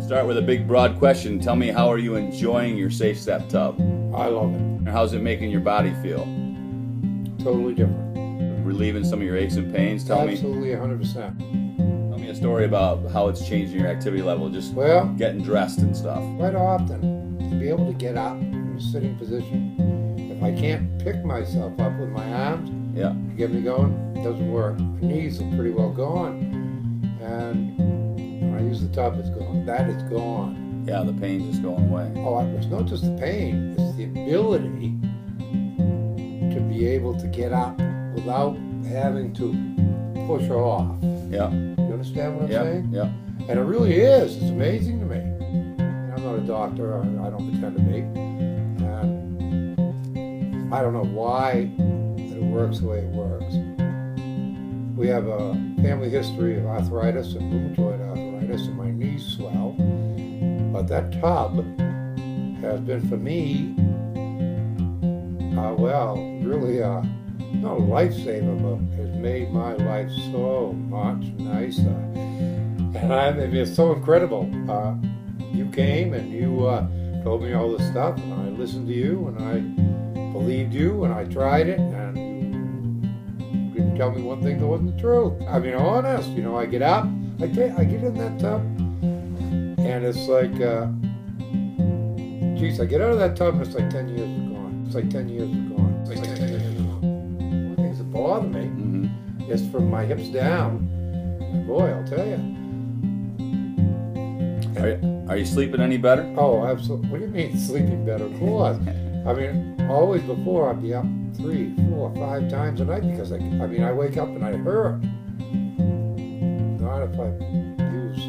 Start with a big broad question. Tell me how are you enjoying your Safe Step tub? I love it. And how's it making your body feel? Totally different. Relieving some of your aches and pains? Tell me Absolutely 100%. tell me a story about how it's changing your activity level, just Well, getting dressed and stuff. quite often, to be able to get up from a sitting position, if I can't pick myself up with my arms Yeah. get me going, it doesn't work. My knees are pretty well gone. And when I use the tub, it's gone. That is gone. Yeah, the pain's just going away. Oh, it's not just the pain, it's the ability to be able to get up without having to push off. Yeah. You understand what I'm Yeah. saying? Yeah. And it really is. It's amazing to me. And I'm not a doctor. I, I don't pretend to be. And I don't know why it works the way it works. We have a family history of arthritis and rheumatoid arthritis, and my knees swell. But that tub has been for me, uh, well, really, uh, not a lifesaver, but has made my life so much nicer. And I, mean, it's so incredible. Uh, you came and you uh, told me all this stuff, and I listened to you, and I believed you, and I tried it, and tell me one thing that wasn't the truth. I mean, honest. You know, I get up, I get, I get in that tub, and it's like, uh, geez, I get out of that tub, and it's like ten years are gone. It's like ten years are gone. It's like ten years are gone. One things that bother me hmm is from my hips down. Boy, I'll tell you. Are, you- are you sleeping any better? Oh, absolutely. What do you mean sleeping better? Of course. I mean, always before I'd be up three, four, five times a night because I, I mean, I wake up and I hurt. Not if I use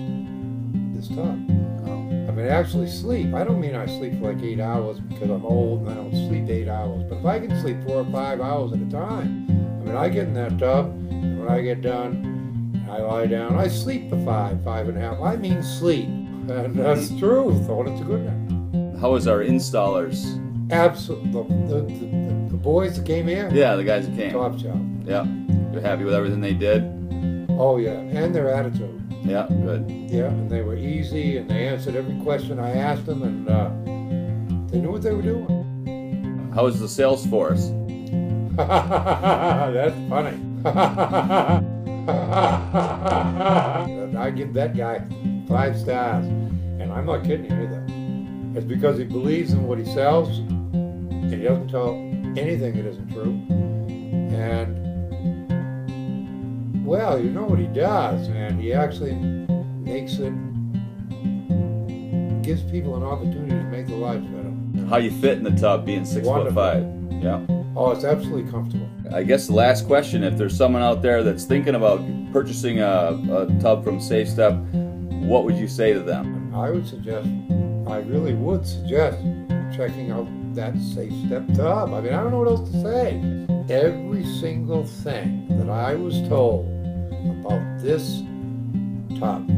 this tub. I mean, I actually sleep. I don't mean I sleep for like eight hours because I'm old and I don't sleep eight hours. But if I can sleep four or five hours at a time, I mean, I get in that tub, and when I get done, I lie down. I sleep for five, five and a half. I mean sleep, and that's true. Oh, it's a good one. How is our installers? Absolutely. The, the, the, boys that came here, Yeah, the guys that came. top job. Yeah. You're happy with everything they did? Oh yeah, and their attitude. Yeah, good. Yeah, and they were easy, and they answered every question I asked them, and uh, they knew what they were doing. How was the sales force? That's funny. I give that guy five stars, and I'm not kidding you either. It's because he believes in what he sells, he doesn't tell anything that isn't true. And well, you know what he does, and He actually makes it gives people an opportunity to make their lives better. How you fit in the tub being six foot five? Yeah. Oh, it's absolutely comfortable. I guess the last question, if there's someone out there that's thinking about purchasing a, a tub from Safe Step, what would you say to them? I would suggest, I really would suggest checking out that Safe Step tub. I mean, I don't know what else to say. Every single thing that I was told about this tub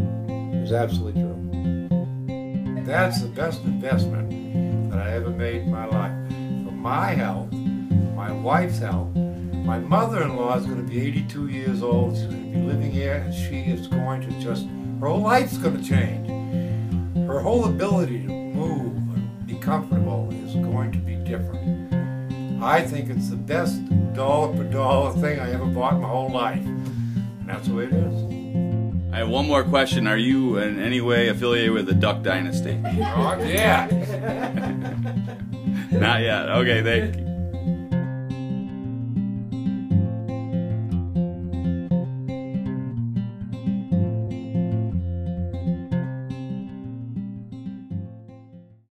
is absolutely true. That's the best investment that I ever made in my life. For my health, my wife's health, my mother-in-law is going to be 82 years old. She's going to be living here, and she is going to just, her whole life's going to change. Her whole ability to different. I think it's the best dollar for dollar thing I ever bought in my whole life. And that's the way it is. I have one more question. Are you in any way affiliated with the Duck Dynasty? Oh, yeah. Not yet. Okay, thank you.